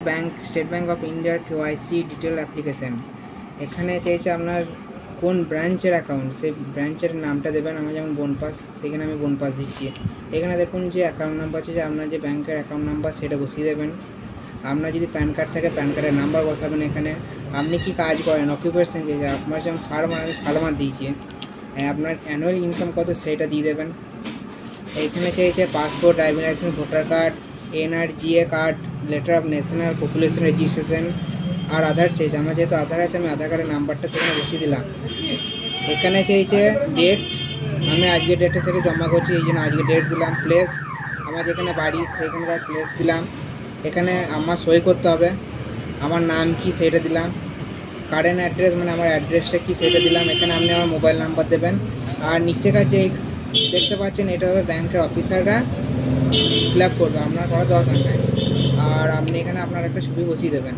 Bank state bank of ইন্ডিয়ার KYC detail application এখানে চেয়েছে আপনার কোন ব্রাঞ্চের অ্যাকাউন্ট সেই ব্রাঞ্চের নামটা দেবেন। আমার যেমন বনপাস সেখানে আমি বনপাস দিচ্ছি। এখানে দেখুন যে অ্যাকাউন্ট নাম্বার আছে যে আপনার যে ব্যাংকের অ্যাকাউন্ট নাম্বার সেটা বসিয়ে দেবেন। আপনার যদি প্যান কার্ড থাকে প্যান কার্ডের নাম্বার বসাবেন এখানে। আপনি কি কাজ করেন? অকুপেশন যে আপনার যেমন ফার্মার আমি ফার্মার দিয়েছি। আপনার অ্যানুয়াল ইনকাম কত, সেটা দিয়ে দেবেন। এইখানে চেয়েছে passport driving licence voter card NRGA card letter of national population registration আর আধার চেয়েছে আমার যেহেতু আধার আছে, আমি আধার কার্ডের নাম্বারটা সেখানে বসিয়ে দিলাম। এখানে চেয়েছে ডেট আমি আজকে ডেটে সেটা জমা করছি, এই জন্য আজকে ডেট দিলাম। প্লেস আমার যেখানে বাড়ি সেখানকার প্লেস দিলাম। এখানে আমার সই করতে হবে। আমার নাম কি সেটা দিলাম। কারেন্ট অ্যাড্রেস মানে আমার অ্যাড্রেসটা কি সেটা দিলাম। এখানে আপনি আমার মোবাইল নাম্বার দেবেন। আর নিচেকার যে দেখতে পাচ্ছেন, এটা হবে ব্যাংকের অফিসাররা ফিল আপ করবে, আপনার করার দরকার নাই। আর আপনি এখানে আপনার একটা ছবি বসিয়ে দেবেন।